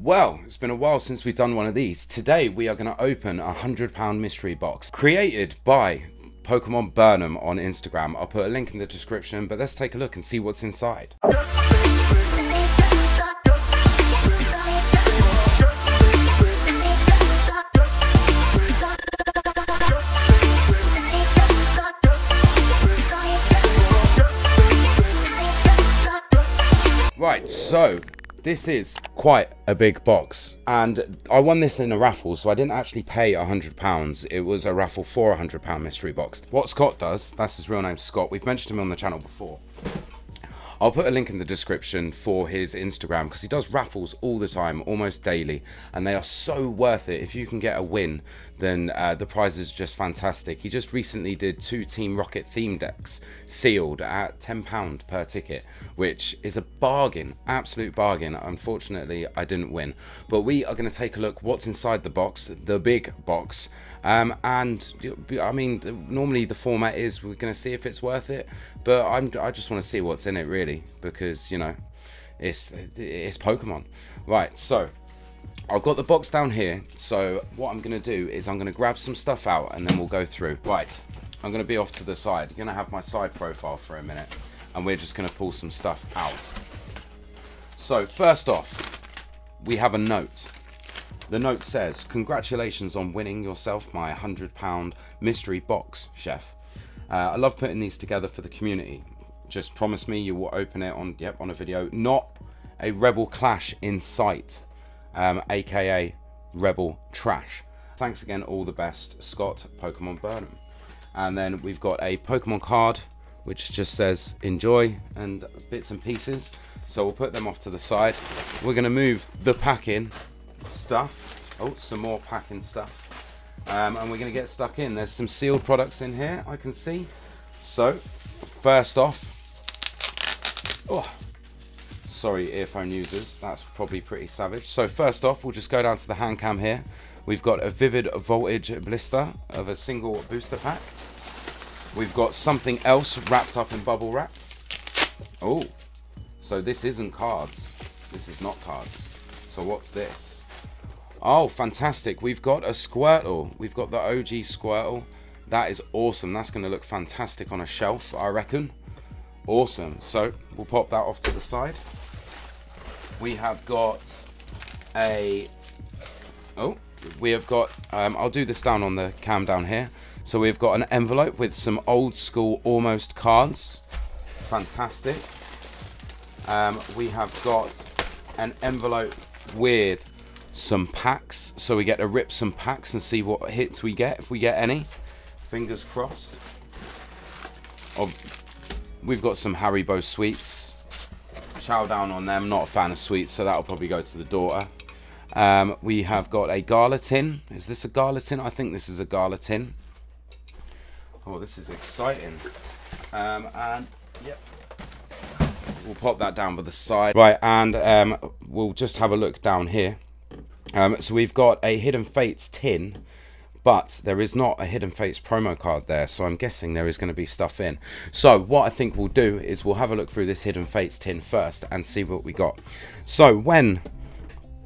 Well, it's been a while since we've done one of these. Today we are going to open a £100 mystery box created by Pokemon Burnam on Instagram. I'll put a link in the description, but let's take a look and see what's inside. Right, so this is quite a big box. And I won this in a raffle so I didn't actually pay a hundred pounds. It was a raffle for a hundred pound mystery box. What Scott does that's his real name Scott. We've mentioned him on the channel before I'll put a link in the description for his Instagram because he does raffles all the time, almost daily, and they are so worth it. If you can get a win, then uh, the prize is just fantastic. He just recently did two Team Rocket theme decks sealed at £10 per ticket, which is a bargain, absolute bargain. Unfortunately, I didn't win, but we are going to take a look what's inside the box, the big box, um, and I mean, normally the format is we're going to see if it's worth it, but I'm, I just want to see what's in it really because you know, it's it's Pokemon, right? So I've got the box down here. So what I'm going to do is I'm going to grab some stuff out and then we'll go through. Right, I'm going to be off to the side. You're going to have my side profile for a minute, and we're just going to pull some stuff out. So first off, we have a note. The note says, Congratulations on winning yourself my £100 mystery box, chef. Uh, I love putting these together for the community. Just promise me you will open it on yep on a video. Not a Rebel Clash in sight, um, aka Rebel Trash. Thanks again, all the best, Scott Pokemon Burnam. And then we've got a Pokemon card which just says enjoy and bits and pieces. So we'll put them off to the side. We're going to move the pack in stuff. Oh, some more packing stuff. Um, and we're going to get stuck in. There's some sealed products in here, I can see. So, first off, oh, sorry earphone users, that's probably pretty savage. So first off, we'll just go down to the hand cam here. We've got a Vivid Voltage blister of a single booster pack. We've got something else wrapped up in bubble wrap. Oh, so this isn't cards. This is not cards. So what's this? Oh, fantastic. We've got a Squirtle. We've got the OG Squirtle. That is awesome. That's going to look fantastic on a shelf, I reckon. Awesome. So, we'll pop that off to the side. We have got a... Oh, we have got... Um, I'll do this down on the cam down here. So we've got an envelope with some old school almost cards. Fantastic. Um, we have got an envelope with some packs. So we get to rip some packs and see what hits we get, if we get any. Fingers crossed. Oh, we've got some Haribo sweets. Chow down on them. Not a fan of sweets, so that'll probably go to the daughter. Um, we have got a Galar tin. Is this a Galar tin? I think this is a Galar tin. Oh, this is exciting. Um, and, yep. We'll pop that down by the side. Right, and um, we'll just have a look down here. Um, so we've got a Hidden Fates tin, but there is not a Hidden Fates promo card there, so I'm guessing there is going to be stuff in. So what I think we'll do is we'll have a look through this Hidden Fates tin first and see what we got. So when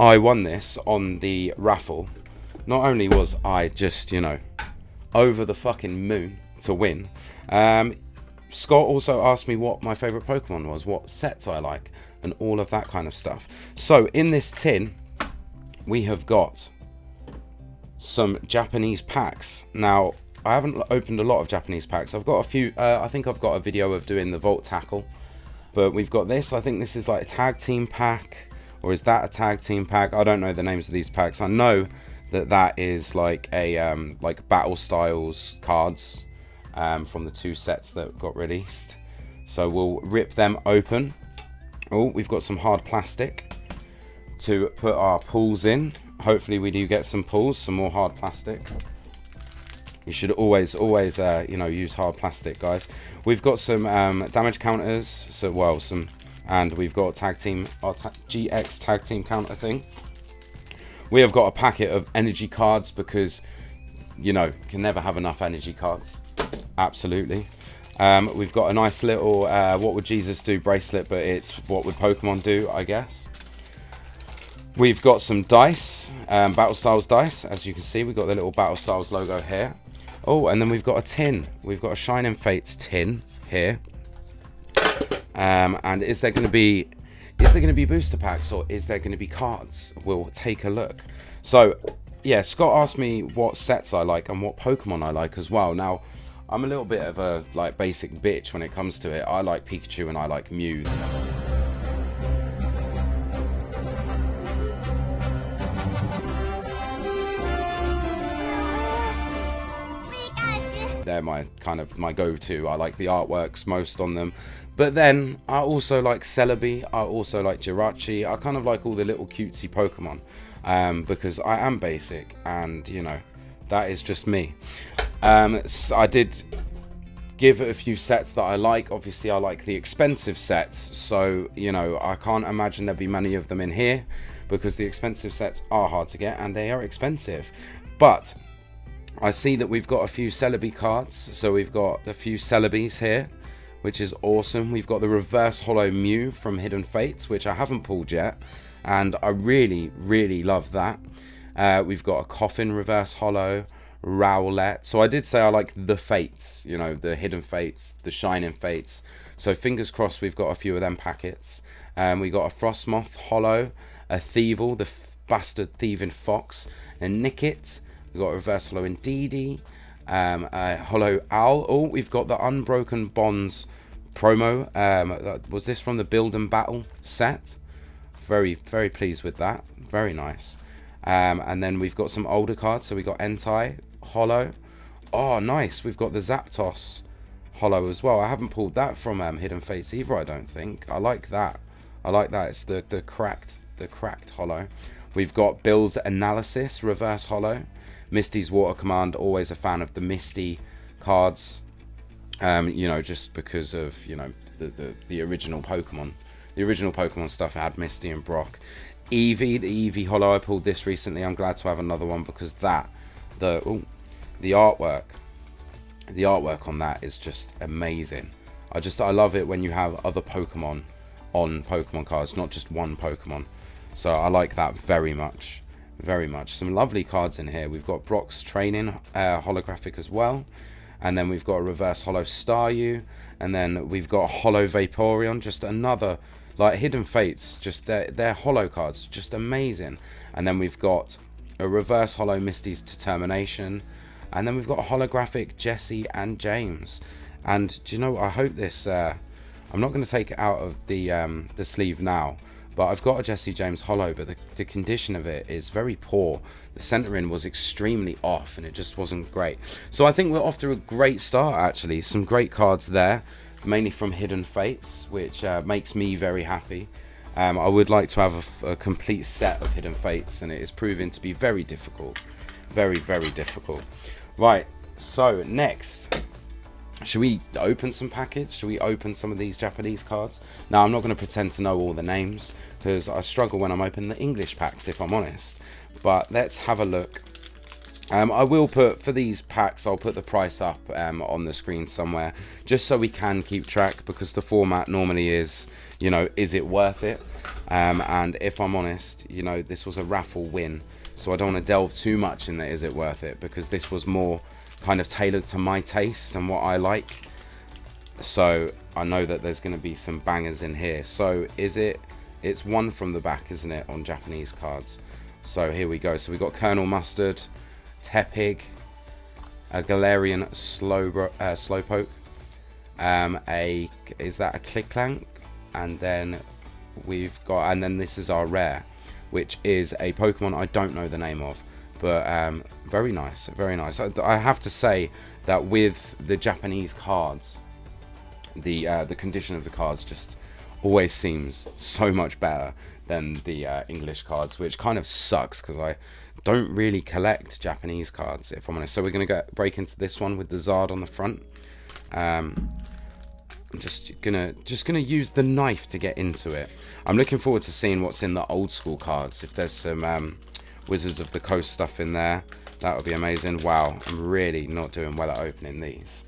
I won this on the raffle, not only was I just, you know, over the fucking moon to win, um, Scott also asked me what my favourite Pokemon was, what sets I like, and all of that kind of stuff. So in this tin, we have got some Japanese packs. Now, I haven't opened a lot of Japanese packs. I've got a few, uh, I think I've got a video of doing the Vault Tackle. But we've got this, I think this is like a tag team pack. Or is that a tag team pack? I don't know the names of these packs. I know that that is like a um, like battle styles cards um, from the two sets that got released. So we'll rip them open. Oh, we've got some hard plastic to put our pulls in. Hopefully we do get some pulls, some more hard plastic. You should always, always, uh, you know, use hard plastic, guys. We've got some um, damage counters, so well, some, and we've got tag team, our ta GX tag team counter thing. We have got a packet of energy cards because, you know, can never have enough energy cards. Absolutely. Um, we've got a nice little uh, what would Jesus do bracelet, but it's what would Pokemon do, I guess. We've got some dice, um, Battle Styles dice. As you can see, we've got the little Battle Styles logo here. Oh, and then we've got a tin. We've got a Shining Fates tin here. Um, and is there going to be is there going to be booster packs or is there going to be cards? We'll take a look. So, yeah, Scott asked me what sets I like and what Pokemon I like as well. Now, I'm a little bit of a like basic bitch when it comes to it. I like Pikachu and I like Mew. They're my kind of my go-to. I like the artworks most on them. But then I also like Celebi, I also like Jirachi, I kind of like all the little cutesy Pokemon um, because I am basic and you know, that is just me. Um, so I did give a few sets that I like. Obviously I like the expensive sets, so you know, I can't imagine there'd be many of them in here because the expensive sets are hard to get and they are expensive. But I see that we've got a few Celebi cards. So we've got a few Celebis here, which is awesome. We've got the Reverse hollow Mew from Hidden Fates, which I haven't pulled yet. And I really, really love that. Uh, we've got a Coffin Reverse hollow, Rowlet. So I did say I like the Fates, you know, the Hidden Fates, the Shining Fates. So fingers crossed we've got a few of them packets. Um, we got a Frosmoth hollow, a Thievul, the bastard thieving fox, a Nickit, We've got a reverse holo Indeedee, um, a holo owl. Oh, we've got the Unbroken Bonds promo. Um, was this from the Build and Battle set? Very, very pleased with that. Very nice. Um, and then we've got some older cards. So we got Entei, Hollow. Oh, nice. We've got the Zapdos Hollow as well. I haven't pulled that from um, Hidden Fates either, I don't think. I like that. I like that. It's the, the cracked the cracked Holo. We've got Bill's Analysis, Reverse Holo. Misty's Water Command, always a fan of the Misty cards. Um, you know, just because of, you know, the, the, the original Pokemon. The original Pokemon stuff had Misty and Brock. Eevee, the Eevee Hollow, I pulled this recently. I'm glad to have another one because that, the, ooh, the artwork, the artwork on that is just amazing. I just, I love it when you have other Pokemon on Pokemon cards, not just one Pokemon. So I like that very much very much. Some lovely cards in here. We've got Brock's training uh, holographic as well. And then we've got a reverse holo Staryu. And then we've got Holo Vaporeon. Just another, like Hidden Fates. Just their, their holo cards. Just amazing. And then we've got a reverse holo Misty's Determination. And then we've got holographic Jessie and James. And do you know, I hope this... Uh, I'm not going to take it out of the um, the sleeve now. But I've got a Jesse James hollow, but the, the condition of it is very poor. The centering was extremely off, and it just wasn't great. So I think we're off to a great start, actually. Some great cards there, mainly from Hidden Fates, which uh, makes me very happy. Um, I would like to have a, a complete set of Hidden Fates, and it is proving to be very difficult. Very, very difficult. Right, so next should we open some packets? Should we open some of these Japanese cards? Now, I'm not going to pretend to know all the names because I struggle when I'm opening the English packs, if I'm honest. But let's have a look. Um, I will put, for these packs, I'll put the price up um, on the screen somewhere just so we can keep track because the format normally is, you know, is it worth it? Um, and if I'm honest, you know, this was a raffle win. So I don't want to delve too much in the is it worth it because this was more kind of tailored to my taste and what I like. So I know that there's going to be some bangers in here. So is it, it's one from the back, isn't it, on Japanese cards. So here we go. So we've got Colonel Mustard, Tepig, a Galarian Slow, uh, Slowpoke, um, a, is that a Klinklang? And then we've got, and then this is our rare, which is a Pokemon I don't know the name of but um, very nice, very nice. I, I, have to say that with the Japanese cards, the uh, the condition of the cards just always seems so much better than the uh, English cards, which kind of sucks because I don't really collect Japanese cards, if I'm honest. So we're gonna go break into this one with the Zard on the front. Um, I'm just gonna just gonna use the knife to get into it. I'm looking forward to seeing what's in the old school cards. If there's some um, Wizards of the Coast stuff in there. That would be amazing. Wow, I'm really not doing well at opening these.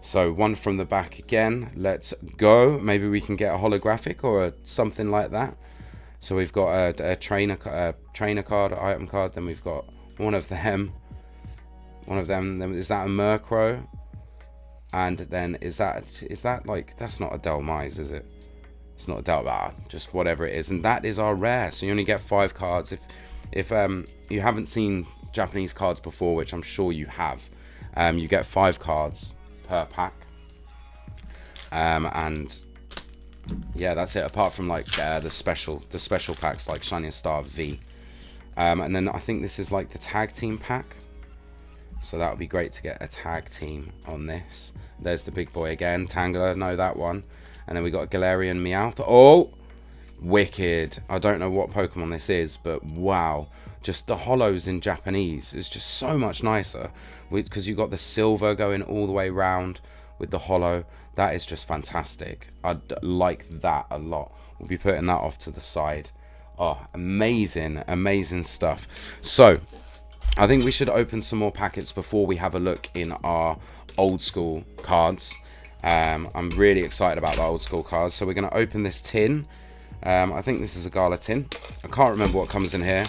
So one from the back again. Let's go. Maybe we can get a holographic or a, something like that. So we've got a, a trainer a trainer card, item card. Then we've got one of them. One of them. Then is that a Murkrow? And then is that is that like that's not a Dhelmise, is it? It's not a Delbar, ah, just whatever it is. And that is our rare. So you only get five cards. If if um you haven't seen Japanese cards before, which I'm sure you have, um, you get five cards per pack. Um, and yeah, that's it. Apart from like uh, the special, the special packs like Shining Star V, um, and then I think this is like the tag team pack. So that would be great to get a tag team on this. There's the big boy again, Tangela. Know that one. And then we got Galarian Meowth. Oh, wicked. I don't know what Pokemon this is, but wow. Just the hollows in Japanese is just so much nicer because you've got the silver going all the way round with the hollow. That is just fantastic. I like that a lot. We'll be putting that off to the side. Oh, amazing, amazing stuff. So, I think we should open some more packets before we have a look in our old school cards. Um, I'm really excited about the old school cards. So we're going to open this tin. Um, I think this is a Galar tin. I can't remember what comes in here.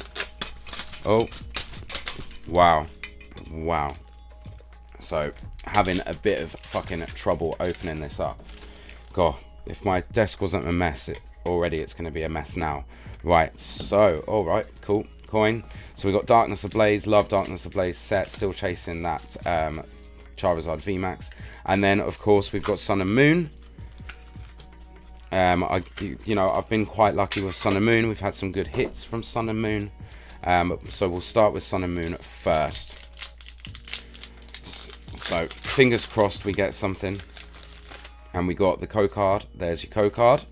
Oh, wow. Wow. So, having a bit of fucking trouble opening this up. God, if my desk wasn't a mess, it, already it's going to be a mess now. Right, so, alright, cool. Coin. So we got Darkness Ablaze, Love Darkness Ablaze set, still chasing that um, Charizard VMAX. And then, of course, we've got Sun and Moon. Um, I, you know, I've been quite lucky with Sun and Moon. We've had some good hits from Sun and Moon. Um, so we'll start with Sun and Moon first. So fingers crossed we get something. And we got the co-card. There's your co-card.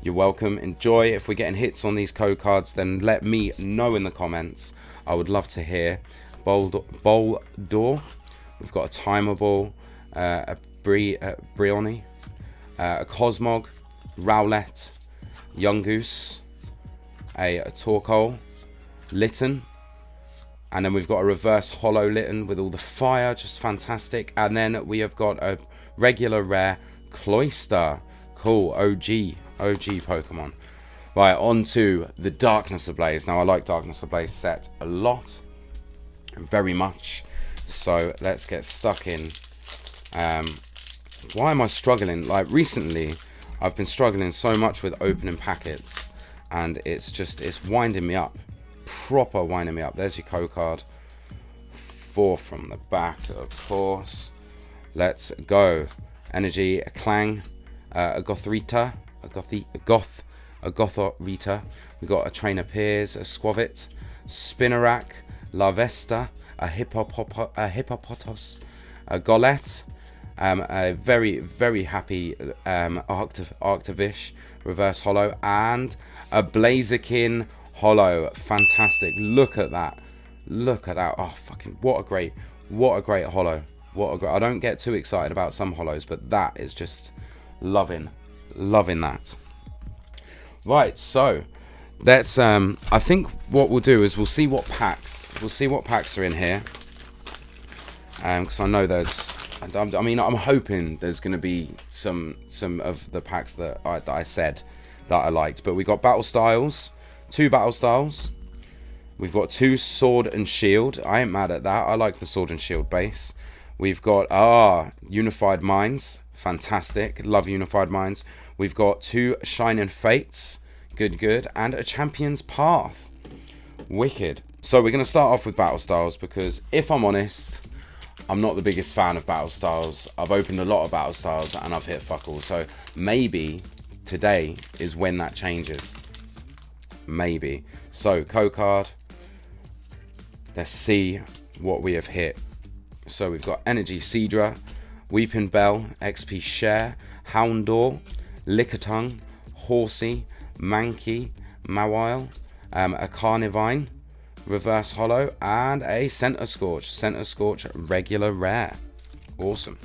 You're welcome. Enjoy. If we're getting hits on these co-cards, then let me know in the comments. I would love to hear. Bowl, bowl door. We've got a Timeable, uh, a Bri, uh, Brioni, uh, a Cosmog, Rowlet, Yungoos, a, a Torkoal, Litten, and then we've got a reverse hollow Litten with all the fire, just fantastic. And then we have got a regular rare Cloyster. Cool, OG, OG Pokemon. Right, on to the Darkness Ablaze. Now, I like Darkness Ablaze set a lot, very much. So, let's get stuck in. Um, why am I struggling? Like, recently, I've been struggling so much with opening packets. And it's just, it's winding me up proper winding me up. There's your code card. Four from the back, of course. Let's go. Energy, a Klang, uh, a Gothrita, a Gothi, a Goth, a Gothorita. We got a Trainer Piers, a Skwovet, Spinarak, Larvesta, a, Hippopop a Hippopotas, a Golett, um, a very, very happy um, Arctiv Reverse hollow and a Blaziken hollow. fantastic. Look at that. Look at that. Oh, fucking, what a great, what a great hollow. What a great, I don't get too excited about some hollows, but that is just loving, loving that. Right, so let's, um, I think what we'll do is we'll see what packs, we'll see what packs are in here. Um, because I know there's, I mean, I'm hoping there's going to be some, some of the packs that I, that I said that I liked, but we got Battle Styles, two battle styles. We've got two sword and shield. I ain't mad at that. I like the sword and shield base. We've got, ah, Unified Minds. Fantastic. Love Unified Minds. We've got two Shining Fates. Good, good. And a Champion's Path. Wicked. So we're going to start off with Battle Styles because if I'm honest, I'm not the biggest fan of Battle Styles. I've opened a lot of Battle Styles and I've hit fuck all. So maybe today is when that changes. Maybe. So, co card. Let's see what we have hit. So we've got Energy Seadra, Weepinbell, XP Share, Houndour, Lickitung, Horsea, Mankey, Mawile, um, a Carnivine, Reverse hollow, and a Centiskorch. Center Scorch regular rare. Awesome.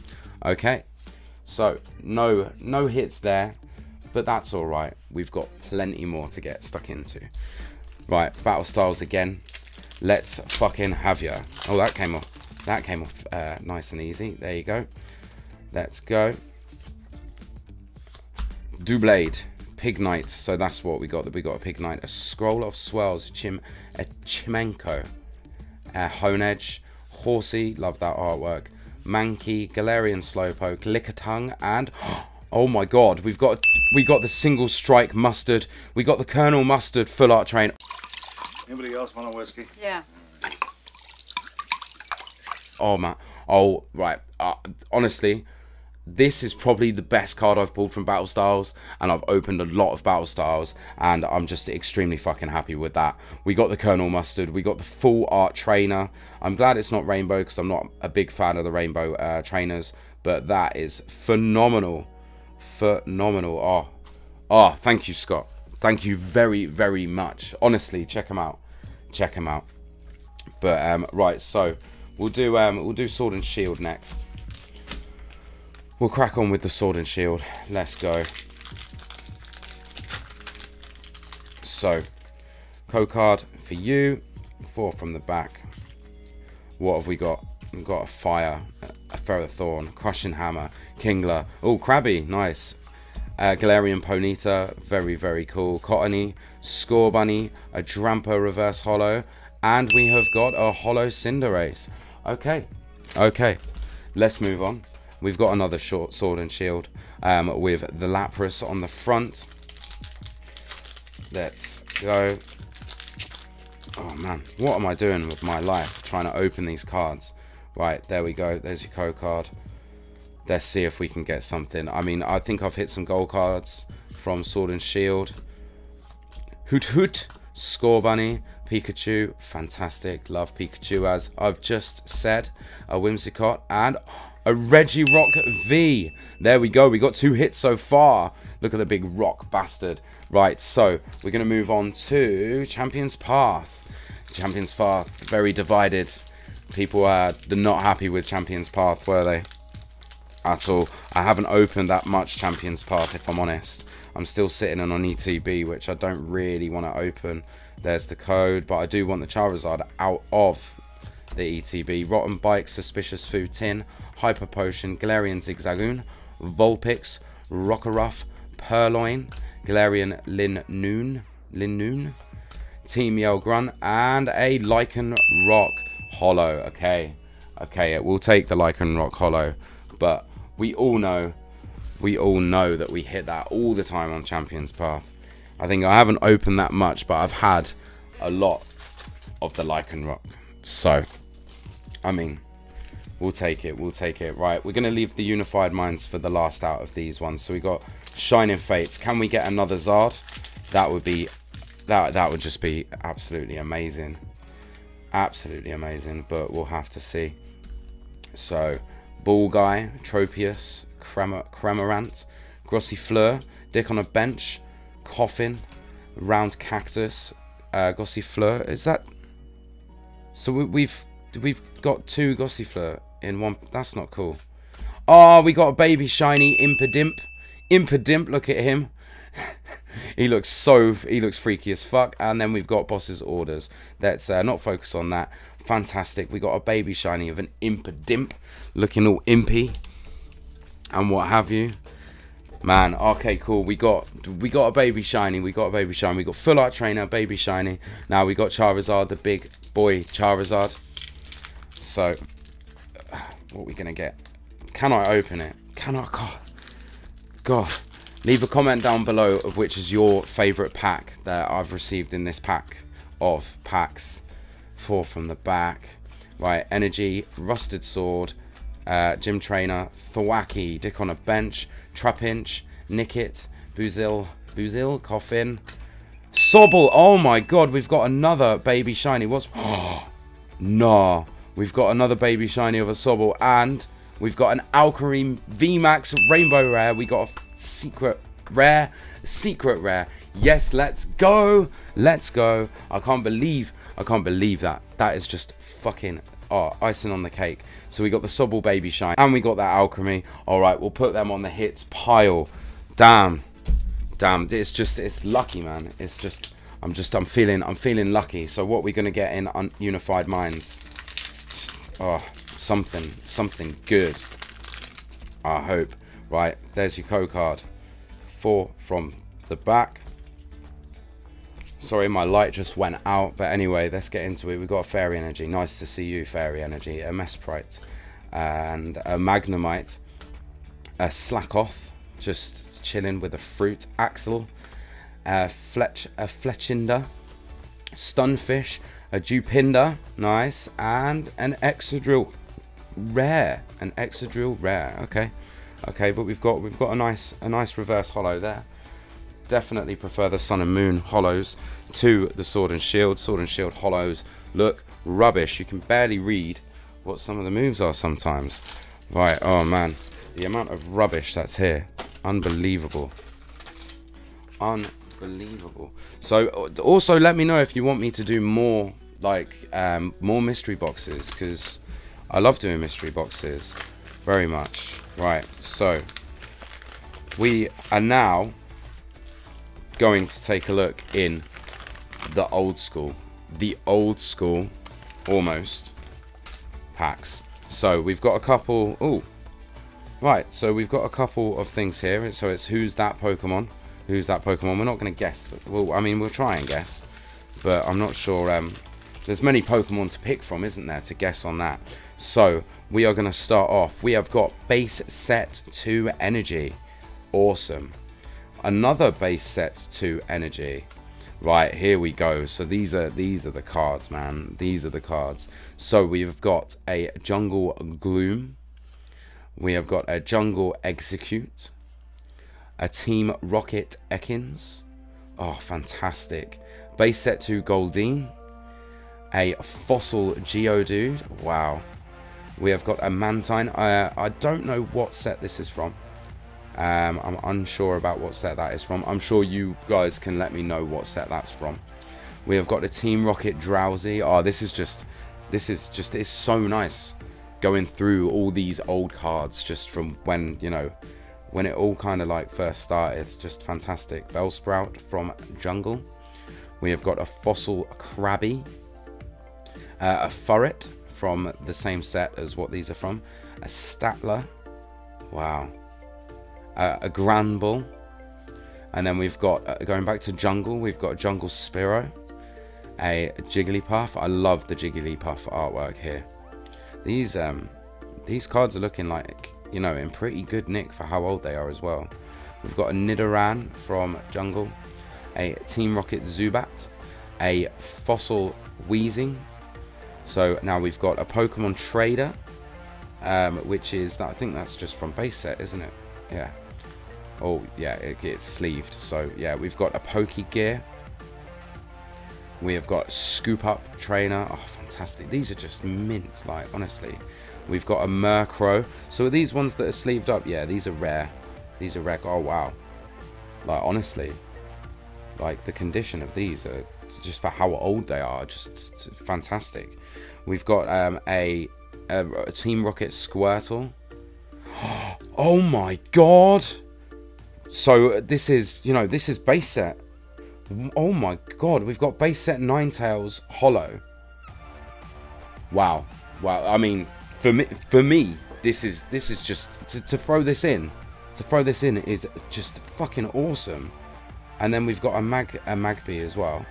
Okay. So no no hits there but that's all right. We've got plenty more to get stuck into. Right, battle styles again. Let's fucking have ya. Oh, that came off. That came off uh, nice and easy. There you go. Let's go. Doublade. Pig Knight. So that's what we got. That we got a Pig Knight. A Scroll of Swells. Chim, a Chimenko. A Honedge. Horsea. Love that artwork. Mankey. Galarian Slowpoke. Lickitung. And... Oh my god, we've got we got the single strike mustard. We got the Colonel Mustard full art train. Anybody else want a whiskey? Yeah. Oh man. Oh right. Uh, honestly, this is probably the best card I've pulled from Battle Styles, and I've opened a lot of Battle Styles, and I'm just extremely fucking happy with that. We got the Colonel Mustard, we got the full art trainer. I'm glad it's not rainbow because I'm not a big fan of the rainbow uh, trainers, but that is phenomenal, phenomenal. Oh, oh, thank you, Scott. Thank you very, very much. Honestly, check them out. Check them out. But um, right, so we'll do um, we'll do Sword and Shield next. We'll crack on with the Sword and Shield. Let's go. So, co-card for you. Four from the back. What have we got? We've got a Fire, a Ferrothorn, Crushing Hammer, Kingler. Oh, crabby, nice. Uh, Galarian Ponyta, very, very cool. Cottonee, Score Bunny, a Drampa Reverse Hollow, and we have got a Hollow Cinderace. Okay, okay, let's move on. We've got another short sword and shield um, with the Lapras on the front. Let's go. Oh man, what am I doing with my life? Trying to open these cards. Right, there we go. There's your code card. Let's see if we can get something. I mean, I think I've hit some gold cards from Sword and Shield. Hoot Hoot, Scorbunny, Pikachu, fantastic. Love Pikachu as I've just said. A Whimsicott and a Regirock V. There we go. We got two hits so far. Look at the big rock bastard. Right, so we're going to move on to Champion's Path. Champion's Path, very divided. People are not happy with Champion's Path, were they? At all. I haven't opened that much Champion's Path, if I'm honest. I'm still sitting on an ETB, which I don't really want to open. There's the code, but I do want the Charizard out of the ETB. Rotom Bike, Suspicious Food Tin, Hyper Potion, Galarian Zigzagoon, Vulpix, Rockruff, Purrloin, Galarian Lin Noon, Lin Noon, Team Yell Grunt, and a Lycan Rock Holo. Okay, okay, it will take the Lycanroc Holo, but we all know, we all know that we hit that all the time on Champion's Path. I think I haven't opened that much, but I've had a lot of the Lycanroc. So, I mean, we'll take it. We'll take it. Right, we're going to leave the Unified Minds for the last out of these ones. So we got Shining Fates. Can we get another Zard? That would be, that, that would just be absolutely amazing. Absolutely amazing, but we'll have to see. So, Ball Guy, Tropius, Cramorant, Fleur, Dick on a Bench, Coffin, Round Cactus, uh, Gossifleur. Is that... So we, we've we've got two Gossifleur in one. That's not cool. Oh, we got a baby shiny Impidimp. Impidimp, look at him. he looks so, he looks freaky as fuck. And then we've got Boss's Orders. Let's uh, not focus on that. Fantastic. We got a baby shiny of an Impidimp looking all impy and what have you. Man, okay, cool. We got we got a baby shiny. We got a baby shiny. We got full art trainer, baby shiny. Now we got Charizard, the big boy Charizard. So, what are we gonna get? Can I open it? Can I? God, God. Leave a comment down below of which is your favorite pack that I've received in this pack of packs. Four from the back. Right, energy, rusted sword, uh, gym trainer, Thwackey, dick on a bench, Trapinch, Nickit, Boozil, Boozil, Coffin, Sobble. Oh my god, we've got another baby shiny. What's... Oh, nah. We've got another baby shiny of a Sobble. And we've got an Alcremie VMAX Rainbow Rare. We got a secret rare. Secret rare. Yes, let's go. Let's go. I can't believe... I can't believe that. That is just fucking oh, icing on the cake. So we got the Sobble Baby Shine and we got that Alchemy. All right, we'll put them on the hits pile. Damn. Damn, it's just, it's lucky, man. It's just, I'm just, I'm feeling, I'm feeling lucky. So what we're going to get in Unified Minds? Oh, something, something good. I hope. Right, there's your co card. Four from the back. Sorry, my light just went out. But anyway, let's get into it. We've got a Fairy Energy. Nice to see you, Fairy Energy. A Mesprit. And a Magnemite. A Slakoth. Just chilling with a Fruit. Axel. A, Fletch, a Fletchinder. Stunfisk. A Jupinder. Nice. And an Excadrill rare. An Excadrill rare. Okay. Okay, but we've got we've got a nice a nice reverse hollow there definitely prefer the Sun and Moon hollows to the Sword and Shield. Sword and Shield hollows look rubbish. You can barely read what some of the moves are sometimes. Right, oh man, the amount of rubbish that's here. Unbelievable. Unbelievable. So also let me know if you want me to do more like um, more mystery boxes because I love doing mystery boxes very much. Right, so we are now going to take a look in the old school, the old school, almost, packs. So we've got a couple, oh, right, so we've got a couple of things here. So it's who's that Pokemon? Who's that Pokemon? We're not going to guess. Well, I mean, we'll try and guess, but I'm not sure. Um, there's many Pokemon to pick from, isn't there, to guess on that. So we are going to start off. We have got base set 2 energy. Awesome another base set to energy right here we go so these are these are the cards man these are the cards so we've got a jungle gloom we have got a jungle Exeggcute a team rocket ekans oh fantastic. Base set to goldeen. A fossil geodude? Wow. We have got a mantine. Uh, i don't know what set this is from. Um, I'm unsure about what set that is from. I'm sure you guys can let me know what set that's from. We have got the Team Rocket Drowzee. Oh, this is just, this is just, it's so nice going through all these old cards just from when, you know, when it all kind of like first started. Just fantastic. Bellsprout from Jungle. We have got a Fossil Krabby. Uh, a Furret from the same set as what these are from. A Stantler. Wow uh, a Granbull. And then we've got, uh, going back to Jungle, we've got Jungle Spiro. a Jigglypuff. I love the Jigglypuff artwork here. These um, these cards are looking like, you know, in pretty good nick for how old they are as well. We've got a Nidoran from Jungle, a Team Rocket Zubat, a Fossil Weezing. So now we've got a Pokemon Trader, um, which is, that, I think that's just from base set, isn't it? Yeah, Oh, yeah, it gets sleeved. So, yeah, we've got a Poke Gear. We have got Scoop Up Trainer. Oh, fantastic. These are just mint, like, honestly. We've got a Murkrow. So, these ones that are sleeved up? Yeah, these are rare. These are rare. Oh, wow. Like, honestly, like, the condition of these are just for how old they are, just fantastic. We've got um, a, a, a Team Rocket Squirtle. Oh my god! So this is, you know, this is base set. Oh my god, we've got base set Ninetales Hollow. Wow. Wow. I mean, for me, for me, this is this is just to, to throw this in. To throw this in is just fucking awesome. And then we've got a mag a Magby as well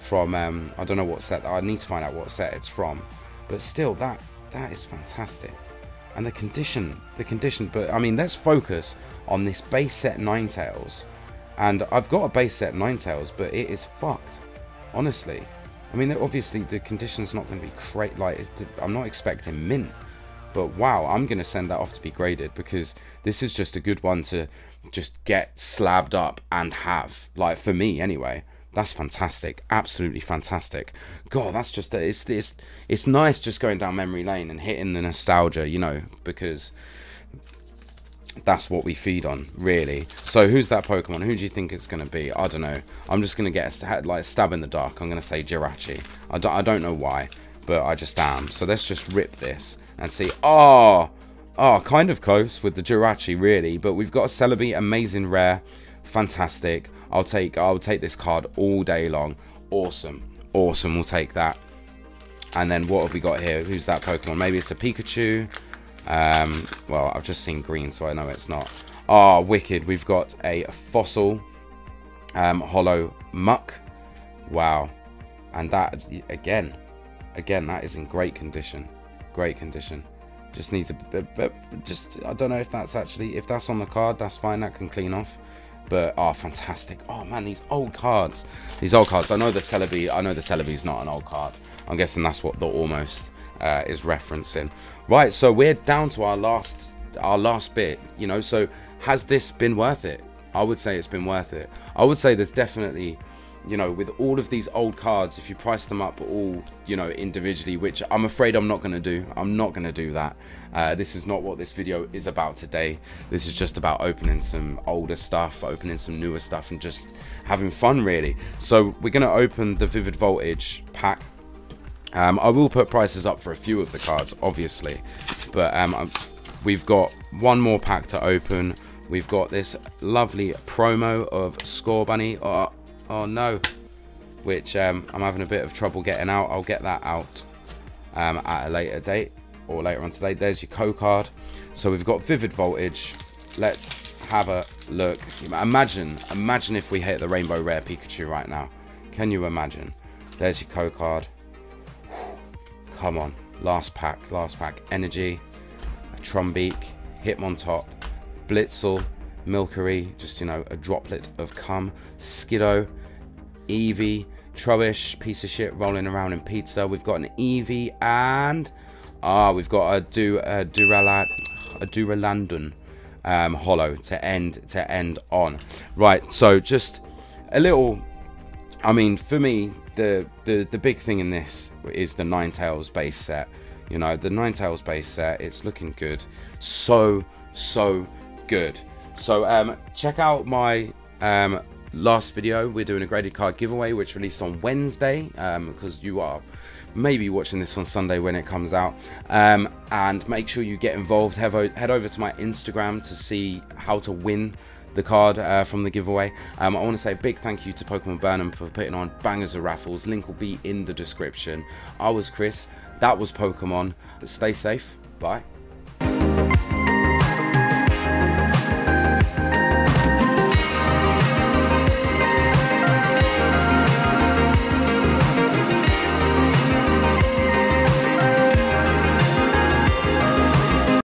from um, I don't know what set. I need to find out what set it's from. But still, that that is fantastic. And the condition, the condition. But I mean, let's focus on this base set Ninetales. And I've got a base set Ninetales, but it is fucked. Honestly. I mean, obviously the condition's not going to be great. Like, I'm not expecting mint. But wow, I'm going to send that off to be graded because this is just a good one to just get slabbed up and have. Like, for me anyway. That's fantastic. Absolutely fantastic. God, that's just, it's, it's, it's nice just going down memory lane and hitting the nostalgia, you know, because that's what we feed on, really. So who's that Pokemon? Who do you think it's going to be? I don't know. I'm just going to get a like stab in the dark. I'm going to say Jirachi. I don't, I don't know why, but I just am. So let's just rip this and see. Oh, oh, kind of close with the Jirachi, really. But we've got a Celebi, amazing rare, fantastic. I'll take, I'll take this card all day long. Awesome, awesome. We'll take that. And then what have we got here? Who's that Pokemon? Maybe it's a Pikachu. Um, well, I've just seen green, so I know it's not. Ah, oh, wicked. We've got a fossil. Um, Hollow Muk. Wow. And that, again, again, that is in great condition. Great condition. Just needs a bit, just, I don't know if that's actually, if that's on the card, that's fine. That can clean off. But, oh, fantastic. Oh, man, these old cards. These old cards. I know the Celebi, I know the Celebi's not an old card. I'm guessing that's what the almost uh, is referencing. Right, so we're down to our last, our last bit, you know, so has this been worth it? I would say it's been worth it. I would say there's definitely you know, with all of these old cards, if you price them up all, you know, individually, which I'm afraid I'm not going to do. I'm not going to do that. Uh, this is not what this video is about today. This is just about opening some older stuff, opening some newer stuff, and just having fun, really. So we're going to open the Vivid Voltage pack. Um, I will put prices up for a few of the cards, obviously, but um, we've got one more pack to open. We've got this lovely promo of Scorbunny. Oh, Oh no. Which um, I'm having a bit of trouble getting out. I'll get that out um, at a later date or later on today. There's your co card. So we've got Vivid Voltage. Let's have a look. Imagine, imagine if we hit the Rainbow Rare Pikachu right now. Can you imagine? There's your co card. Come on. Last pack, last pack. Energy, a Trumbeak, Hitmontop, Blitzle, Milcery, just, you know, a droplet of cum, Skiddo, Eevee, Trubbish, piece of shit rolling around in pizza. We've got an Eevee and, ah, we've got a, du, a, Durala, a Duraludon um, hollow to end, to end on. Right, so just a little, I mean, for me, the, the, the big thing in this is the Ninetales base set. You know, the Ninetales base set, it's looking good. So, so good. So um, check out my um, last video. We're doing a graded card giveaway, which released on Wednesday, um, because you are maybe watching this on Sunday when it comes out. Um, and make sure you get involved. Head, head over to my Instagram to see how to win the card uh, from the giveaway. Um, I want to say a big thank you to Pokemon Burnam for putting on bangers of raffles. Link will be in the description. I was Chris. That was Pokemon. Stay safe. Bye.